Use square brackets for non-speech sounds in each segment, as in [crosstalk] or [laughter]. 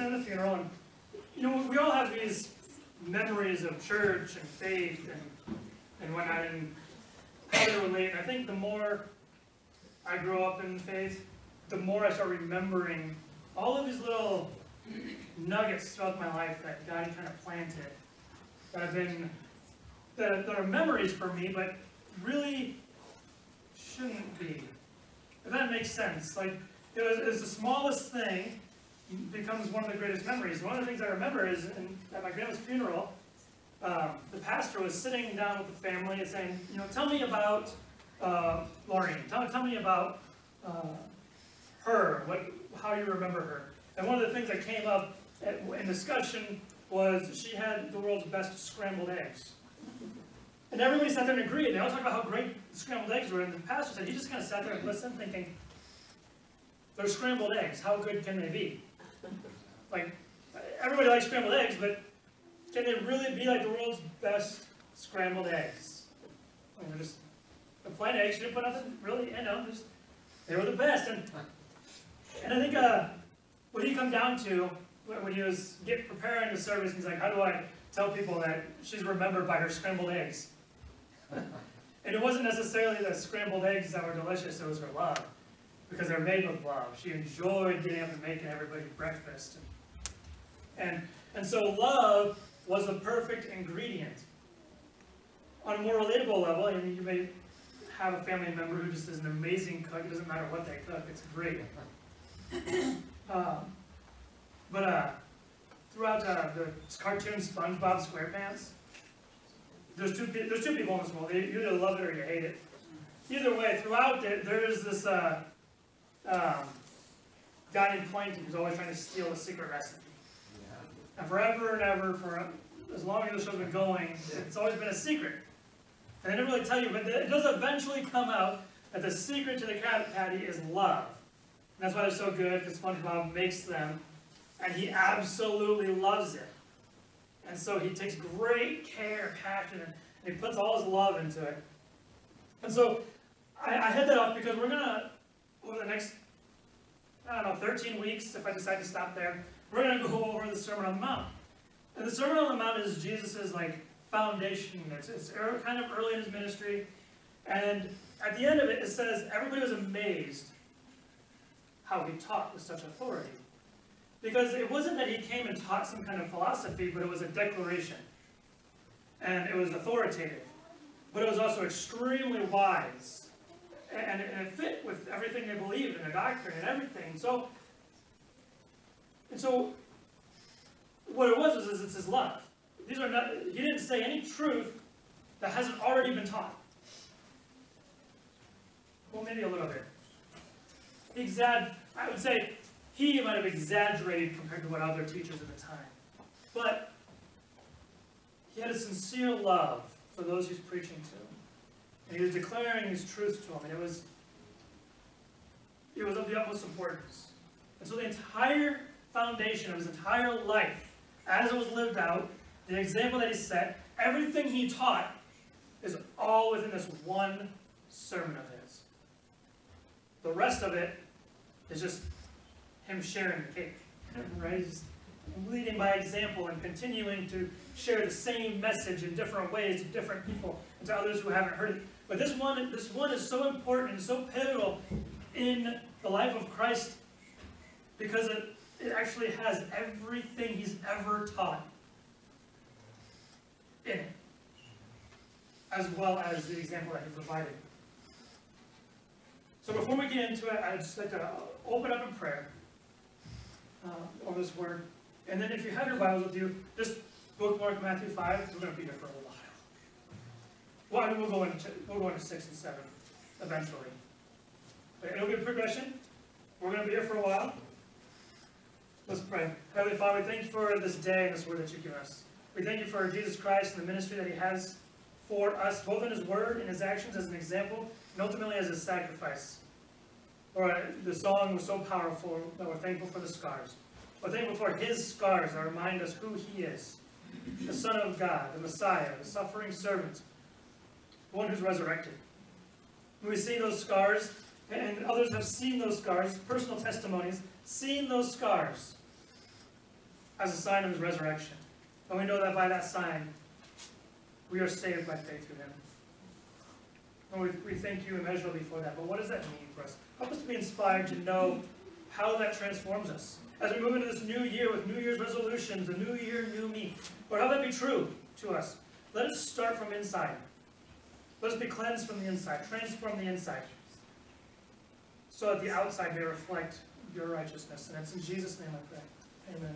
was, the funeral, and you know, we all have these memories of church and faith and and whatnot, and how to relate. I think the more I grow up in faith, the more I start remembering all of these little nuggets throughout my life that God kind of planted that have been that, that are memories for me, but really shouldn't be. If that makes sense. Like it was, it's the smallest thing becomes one of the greatest memories. One of the things I remember is in, at my grandma's funeral, um, the pastor was sitting down with the family and saying, you know, tell me about uh, Lauren. Tell, tell me about uh, her, what, how you remember her. And one of the things that came up at, in discussion was she had the world's best scrambled eggs. And everybody sat there and agreed. They all talked about how great scrambled eggs were. And the pastor said he just kind of sat there and listened, thinking, they're scrambled eggs. How good can they be? Like, everybody likes scrambled eggs, but can they really be like the world's best scrambled eggs? I mean, just a plain eggs. She didn't put nothing really, you know, just, they were the best. And, and I think uh, what he come down to when he was get, preparing the service, he's like, how do I tell people that she's remembered by her scrambled eggs? [laughs] and it wasn't necessarily the scrambled eggs that were delicious, it was her love. Because they're made with love. She enjoyed getting up and making everybody breakfast. And, and so love was the perfect ingredient. On a more relatable level, I mean, you may have a family member who just is an amazing cook. It doesn't matter what they cook, it's great. [coughs] um, but uh, throughout uh, the cartoon SpongeBob SquarePants, there's two, there's two people in this world. You either love it or you hate it. Either way, throughout it, there is this uh, um, guy named Plankton who's always trying to steal a secret recipe. And forever and ever, for as long as the show's been going, it's always been a secret. And they didn't really tell you, but it does eventually come out that the secret to the Krabby Patty is love. And that's why they're so good, because SpongeBob makes them, and he absolutely loves it. And so he takes great care, passion, and he puts all his love into it. And so I, I head that off because we're going to, over the next, I don't know, 13 weeks, if I decide to stop there, we're going to go over the Sermon on the Mount. And the Sermon on the Mount is Jesus' like foundation. It's, it's kind of early in his ministry. And at the end of it, it says, everybody was amazed how he taught with such authority. Because it wasn't that he came and taught some kind of philosophy, but it was a declaration. And it was authoritative. But it was also extremely wise. And, and it fit with everything they believed in the doctrine and everything. So and so, what it was is it's his love. These are not, he didn't say any truth that hasn't already been taught. Well, maybe a little bit. Exag I would say he might have exaggerated compared to what other teachers at the time. But he had a sincere love for those he's preaching to. And he was declaring his truth to them. And it was, it was of the utmost importance. And so the entire foundation of his entire life, as it was lived out, the example that he set, everything he taught is all within this one sermon of his. The rest of it is just him sharing the cake, right? Leading by example and continuing to share the same message in different ways to different people to others who haven't heard it. But this one, this one is so important and so pivotal in the life of Christ because it it actually has everything he's ever taught in it, as well as the example that he provided. So before we get into it, I'd just like to open up in prayer uh, over this word. And then if you have your Bibles with you, just bookmark Matthew 5. We're going to be here for a while. Well, I mean, we'll go into, we'll go into 6 and 7 eventually. But it'll be a progression. We're going to be here for a while. Let's pray. Heavenly Father, we thank you for this day and this word that you give us. We thank you for Jesus Christ and the ministry that he has for us, both in his word and his actions as an example, and ultimately as a sacrifice. Lord, the song was so powerful that we're thankful for the scars. We're thankful for his scars that remind us who he is. The Son of God, the Messiah, the suffering servant, the one who's resurrected. We see those scars, And others have seen those scars, personal testimonies, seen those scars as a sign of his resurrection. And we know that by that sign, we are saved by faith through him. And we, we thank you immeasurably for that. But what does that mean for us? Help us to be inspired to know how that transforms us. As we move into this new year with New Year's resolutions, a new year, new me. Lord, how that be true to us. Let us start from inside. Let us be cleansed from the inside, transform the inside, so that the outside may reflect your righteousness. And it's in Jesus' name I pray. Amen.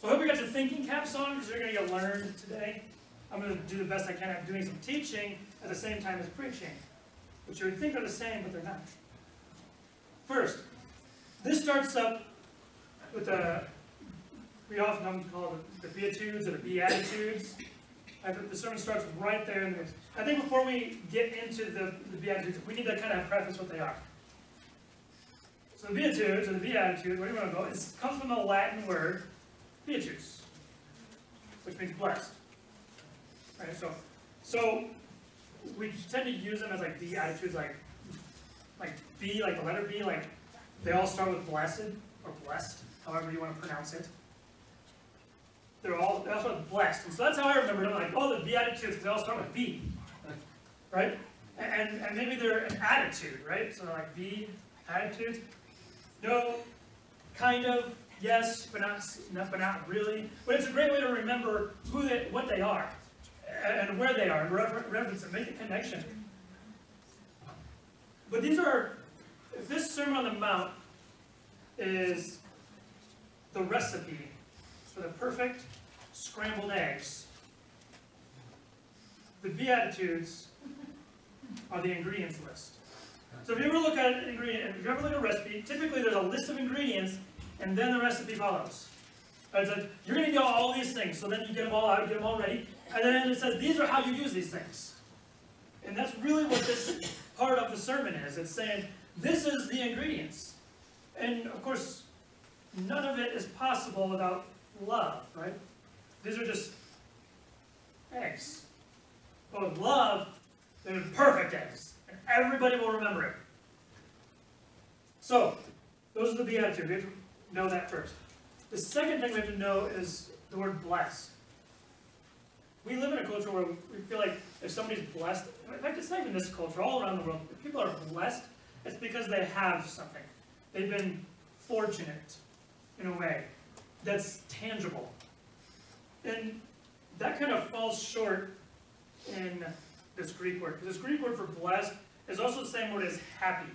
So I hope you got your thinking caps on because you're going to get learned today. I'm going to do the best I can at doing some teaching at the same time as preaching, which you would think are the same, but they're not. First, this starts up with the, we often call it the Beatitudes or the Beatitudes. The sermon starts right there. In I think before we get into the, the Beatitudes, we need to kind of preface what they are. So the Beatitudes, or the Beatitude, where do you want to go, it comes from the Latin word Beatus, which means blessed. Right, so, so we tend to use them as like Beatitudes, like, like B, like the letter B, like they all start with blessed, or blessed, however you want to pronounce it. They're all, they all start with blessed. And so that's how I remember them, like, oh, the Beatitudes, because they all start with B, right? And, and maybe they're an attitude, right? So they're like B, attitudes. No, kind of, yes, but not, but not really. But it's a great way to remember who they, what they are and where they are, and reference and make a connection. But these are, if this Sermon on the Mount is the recipe for the perfect scrambled eggs, the Beatitudes are the ingredients list. So if you ever look at an ingredient, if you ever look at a recipe, typically there's a list of ingredients and then the recipe follows. It says, you're going to get all these things. So then you get them all out, you get them all ready. And then it says, these are how you use these things. And that's really what this part of the sermon is. It's saying, this is the ingredients. And of course, none of it is possible without love, right? These are just eggs. But with love, they're perfect eggs. And everybody will remember it. So, those are the Beatitudes. We have to know that first. The second thing we have to know is the word blessed. We live in a culture where we feel like if somebody's blessed, in fact, it's not even this culture, all around the world, if people are blessed, it's because they have something. They've been fortunate in a way that's tangible. And that kind of falls short in this Greek word. This Greek word for blessed is also the same word as happy.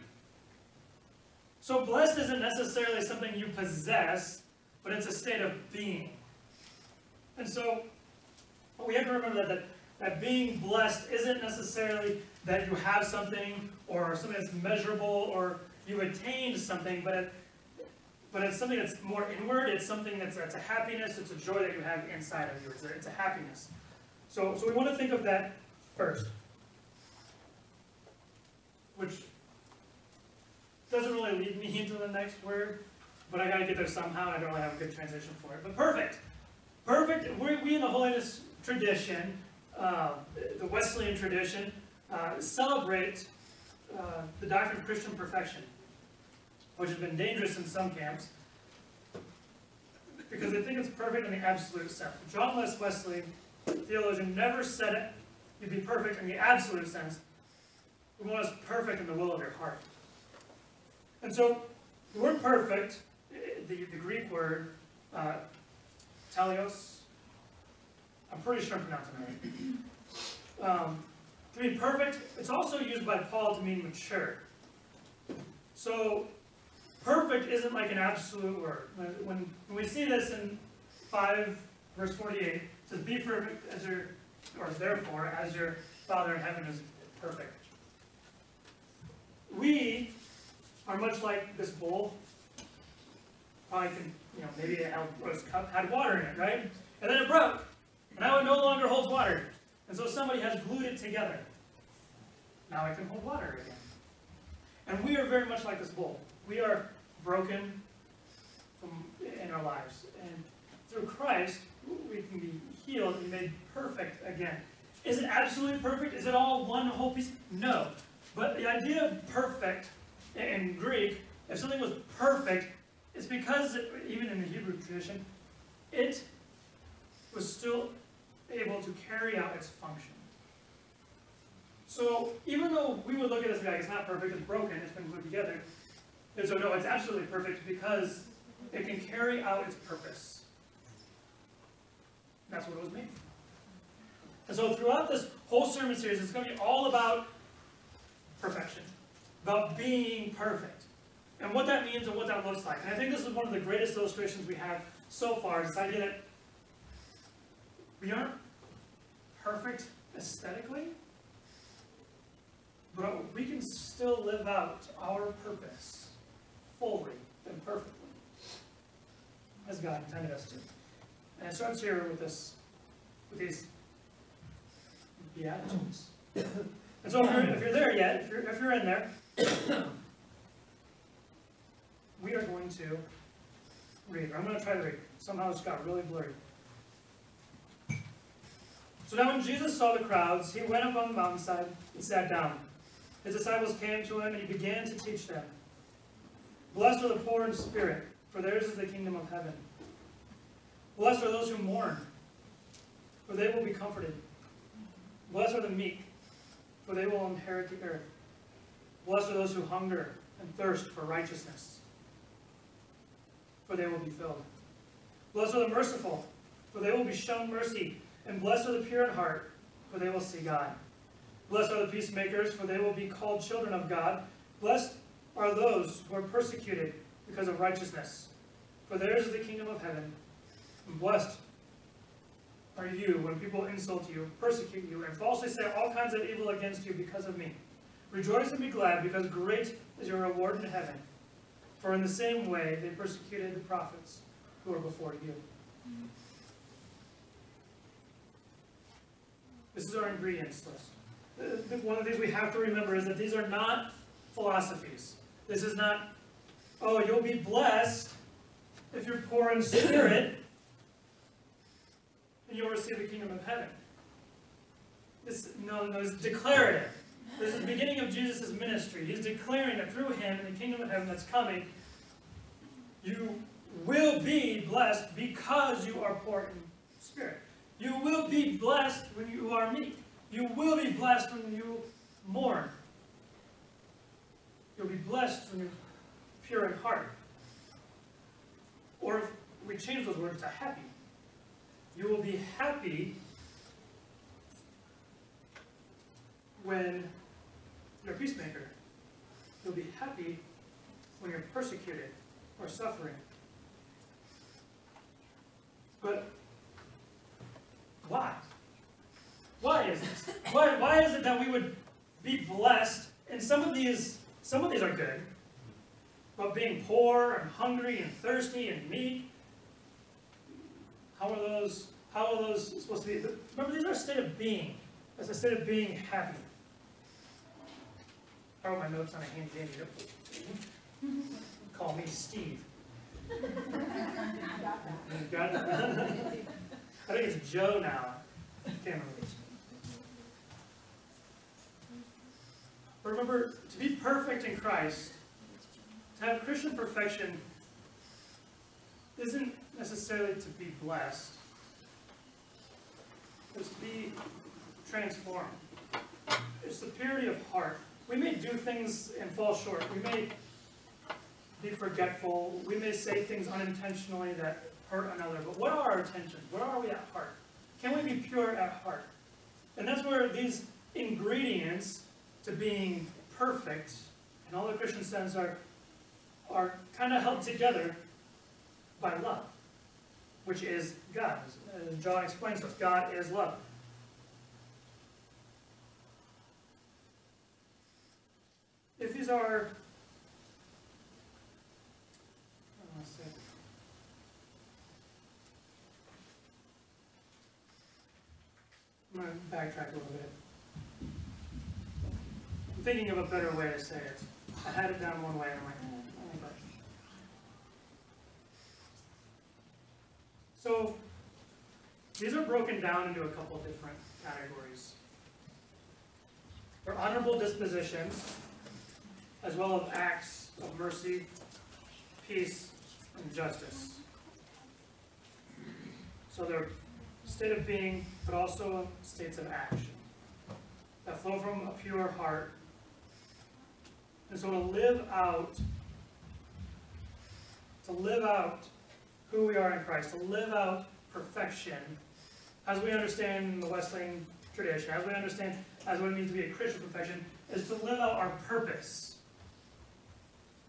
So blessed isn't necessarily something you possess, but it's a state of being. And so we have to remember that, that, that being blessed isn't necessarily that you have something or something that's measurable or you've attained something, but but it's something that's more inward. It's something that's, that's a happiness. It's a joy that you have inside of you. It's a, it's a happiness. So, so we want to think of that first, which doesn't really lead me [laughs] into the next word, but I got to get there somehow, I don't really have a good transition for it. But perfect. Perfect. We, we in the holiness tradition, uh, the Wesleyan tradition, uh, celebrate uh, the doctrine of Christian perfection, which has been dangerous in some camps, because they think it's perfect in the absolute sense. John Les Wesley, theologian, never said it, you'd be perfect in the absolute sense. We want us perfect in the will of your heart. And so, the word perfect, the, the Greek word, uh, teleos, I'm pretty sure I'm pronouncing it right. Um, to be perfect, it's also used by Paul to mean mature. So, perfect isn't like an absolute word. When, when, we see this in 5 verse 48, it says, Be perfect as your, or therefore, as your Father in heaven is perfect. We are much like this bowl. Probably can, you know, maybe it had, was cup, had water in it, right? And then it broke. And now it no longer holds water. And so somebody has glued it together. Now it can hold water again. And we are very much like this bowl. We are broken from, in our lives. And through Christ, we can be healed and made perfect again. Is it absolutely perfect? Is it all one whole piece? No. But the idea of perfect in Greek, if something was perfect, it's because, it, even in the Hebrew tradition, it was still able to carry out its function. So even though we would look at this guy, it's not perfect, it's broken, it's been glued together, and so no, it's absolutely perfect because it can carry out its purpose. That's what it was made. And so throughout this whole sermon series, it's going to be all about perfection, about being perfect, and what that means and what that looks like. And I think this is one of the greatest illustrations we have so far, is this idea that we aren't perfect aesthetically, but we can still live out our purpose fully and perfectly, as God intended us to. And it starts here with this, with these Beatitudes. And so if you're, if you're there yet, if you're, if you're in there, [clears throat] we are going to read. I'm going to try to read. Somehow it's got really blurry. So now when Jesus saw the crowds, he went up on the mountainside and sat down. His disciples came to him, and he began to teach them. Blessed are the poor in spirit, for theirs is the kingdom of heaven. Blessed are those who mourn, for they will be comforted. Blessed are the meek, for they will inherit the earth. Blessed are those who hunger and thirst for righteousness, for they will be filled. Blessed are the merciful, for they will be shown mercy. And blessed are the pure in heart, for they will see God. Blessed are the peacemakers, for they will be called children of God. Blessed are those who are persecuted because of righteousness, for theirs is the kingdom of heaven. And blessed are you when people insult you, persecute you, and falsely say all kinds of evil against you because of me. Rejoice and be glad, because great is your reward in heaven. For in the same way they persecuted the prophets who were before you. This is our ingredients list. One of the things we have to remember is that these are not philosophies. This is not, oh, you'll be blessed if you're poor in spirit, and you'll receive the kingdom of heaven. This, no, no, it's declarative. This is the beginning of Jesus' ministry. He's declaring that through him, in the kingdom of heaven that's coming, you will be blessed because you are poor in spirit. You will be blessed when you are meek. You will be blessed when you mourn. You'll be blessed when you're pure in heart. Or if we change those words to happy. You will be happy when you're a peacemaker. You'll be happy when you're persecuted or suffering. But why? Why is this? Why, why is it that we would be blessed? in some of these, some of these are good. But being poor and hungry and thirsty and meek, how are those, how are those supposed to be? Remember, these are a state of being. It's a state of being happy. I wrote my notes on a handy dandy. [laughs] Call me Steve. Got that? [laughs] I think it's Joe now. Can't remember. Remember, to be perfect in Christ, to have Christian perfection, isn't necessarily to be blessed. It's to be transformed. It's the purity of heart. We may do things and fall short. We may be forgetful. We may say things unintentionally that hurt another. But what are our intentions? Where are we at heart? Can we be pure at heart? And that's where these ingredients to being perfect and all the Christian sense are, are kind of held together by love, which is God. As John explains to us, God is love. If these are I'm going to backtrack a little bit. Thinking of a better way to say it. I had it down one way, and I'm like, eh, but. So, these are broken down into a couple different categories. for honorable dispositions, as well as acts of mercy, peace, and justice. So they're state of being, but also states of action that flow from a pure heart. And so to live out, to live out who we are in Christ, to live out perfection, as we understand the Wesleyan tradition, as we understand as what it means to be a Christian perfection, is to live out our purpose.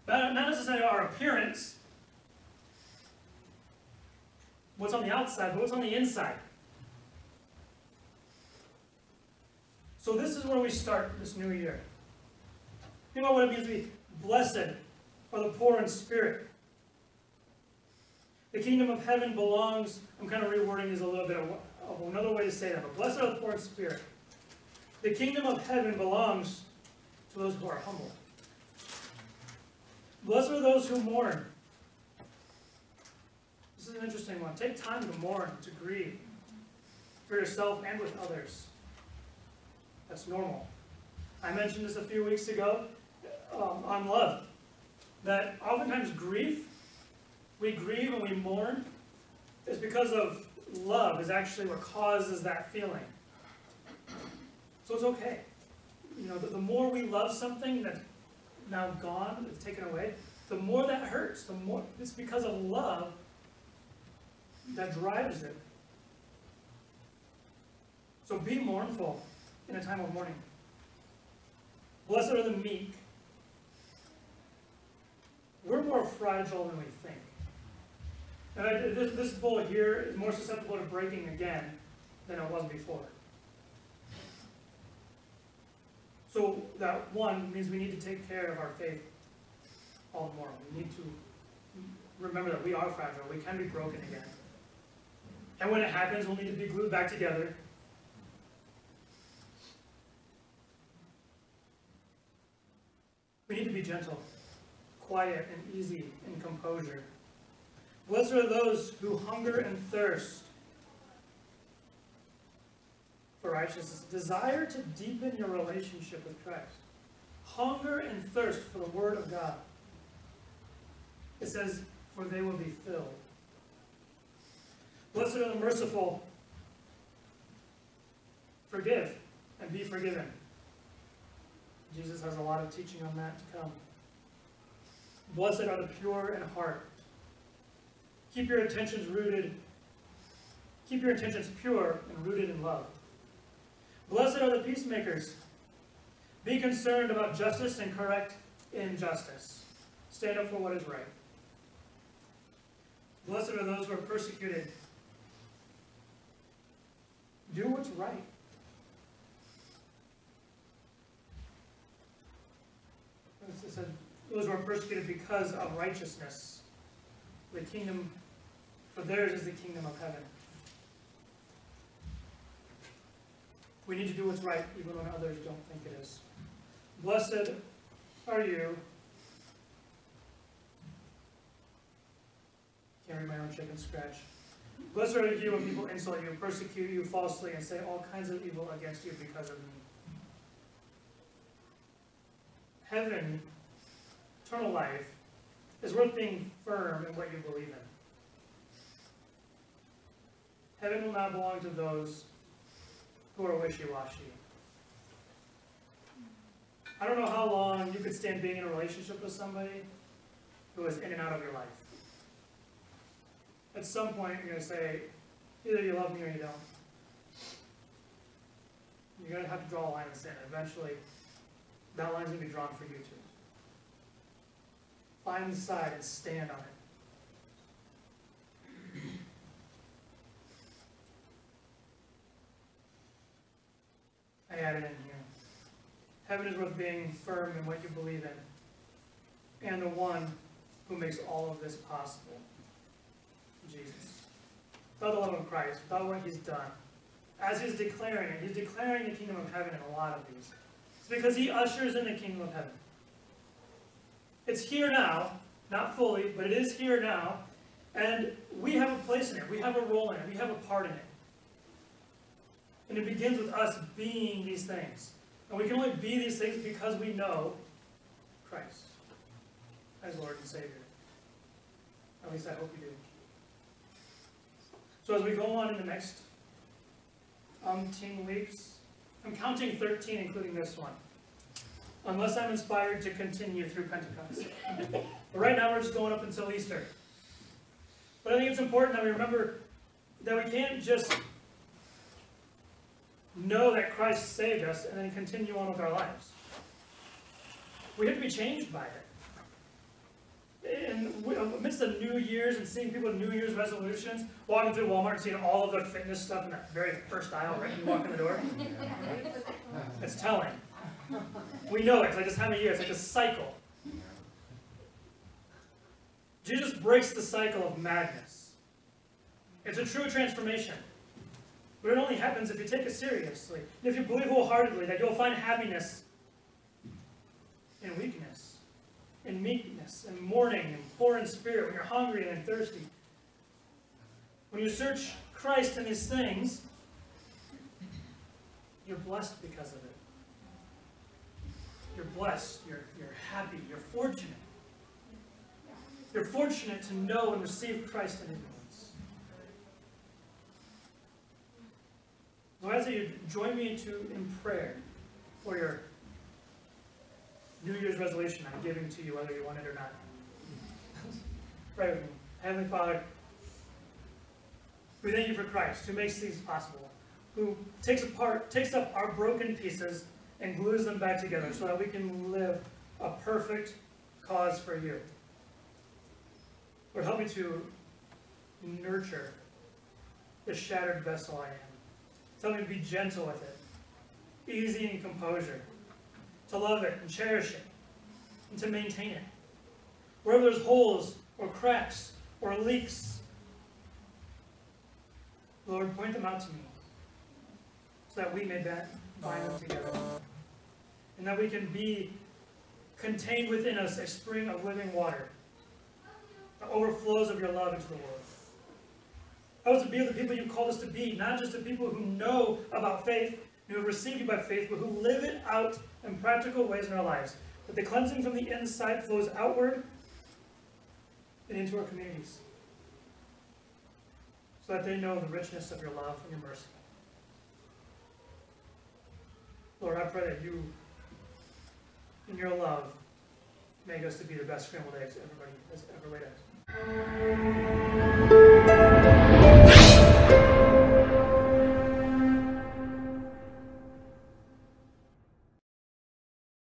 Not, not necessarily our appearance, what's on the outside, but what's on the inside. So this is where we start this new year. Think about what it means to be blessed are the poor in spirit. The kingdom of heaven belongs, I'm kind of rewording this a little bit of, of another way to say that, but blessed are the poor in spirit. The kingdom of heaven belongs to those who are humble. Blessed are those who mourn. This is an interesting one. Take time to mourn, to grieve for yourself and with others. That's normal. I mentioned this a few weeks ago um, on love. That oftentimes grief, we grieve and we mourn, is because of love is actually what causes that feeling. So it's okay. You know, the, the more we love something that's now gone, it's taken away, the more that hurts. The more it's because of love that drives it. So be mournful in a time of mourning. Blessed are the meek. We're more fragile than we think. And I, this, this bowl here is more susceptible to breaking again than it was before. So that one means we need to take care of our faith all the more. We need to remember that we are fragile. We can be broken again. And when it happens, we'll need to be glued back together. We need to be gentle, quiet, and easy in composure. Blessed are those who hunger and thirst for righteousness. Desire to deepen your relationship with Christ. Hunger and thirst for the Word of God. It says, for they will be filled. Blessed are the merciful. Forgive and be forgiven. Jesus has a lot of teaching on that to come. Blessed are the pure in heart. Keep your intentions rooted. Keep your intentions pure and rooted in love. Blessed are the peacemakers. Be concerned about justice and correct injustice. Stand up for what is right. Blessed are those who are persecuted. Do what's right. It those who are persecuted because of righteousness. The kingdom, for theirs is the kingdom of heaven. We need to do what's right even when others don't think it is. Blessed are you. Read my own chicken scratch. Blessed are you when people insult you, persecute you falsely, and say all kinds of evil against you because of me. Heaven, eternal life, is worth being firm in what you believe in. Heaven will not belong to those who are wishy-washy. I don't know how long you could stand being in a relationship with somebody who is in and out of your life. At some point, you're going to say, either you love me or you don't. You're going to have to draw a line in the sand. Eventually, that line's going to be drawn for you too. Find the side and stand on it. I added in here. Heaven is worth being firm in what you believe in, and the one who makes all of this possible. Jesus. Without the love of Christ, without what he's done. As he's declaring it, he's declaring the kingdom of heaven in a lot of these. It's because he ushers in the kingdom of heaven. It's here now, not fully, but it is here now, and we have a place in it. We have a role in it. We have a part in it. And it begins with us being these things. And we can only be these things because we know Christ as Lord and Savior. At least I hope we do. So as we go on in the next umpteen weeks, I'm counting 13, including this one. Unless I'm inspired to continue through Pentecost. But right now, we're just going up until Easter. But I think it's important that we remember that we can't just know that Christ saved us and then continue on with our lives. We have to be changed by it. And amidst the New Year's and seeing people with New Year's resolutions, walking through Walmart and seeing all of their fitness stuff in that very first aisle right when you walk in the door, [laughs] it's telling. We know it. It's like this time of year. It's like a cycle. Jesus breaks the cycle of madness. It's a true transformation. But it only happens if you take it seriously. And if you believe wholeheartedly that you'll find happiness in weakness, in meekness, in mourning, and poor in spirit, when you're hungry and thirsty. When you search Christ in these things, you're blessed because of it. You're blessed, you're, you're happy, you're fortunate. You're fortunate to know and receive Christ in influence. So as you join me to in prayer for your New Year's resolution I'm giving to you whether you want it or not. [laughs] Pray with me. Heavenly Father, we thank you for Christ who makes things possible, who takes apart, takes up our broken pieces and glues them back together so that we can live a perfect cause for you. Lord, help me to nurture the shattered vessel I am. Tell me to be gentle with it, easy in composure, to love it and cherish it, and to maintain it. Wherever there's holes or cracks or leaks, Lord, point them out to me so that we may bind them together. And that we can be contained within us a spring of living water that overflows of your love into the world. Help us to be the people you've called us to be, not just the people who know about faith, who have received you by faith, but who live it out in practical ways in our lives. That the cleansing from the inside flows outward and into our communities. So that they know the richness of your love and your mercy. Lord, I pray that you, your love, make us to be the best scrambled eggs everybody has ever laid eggs.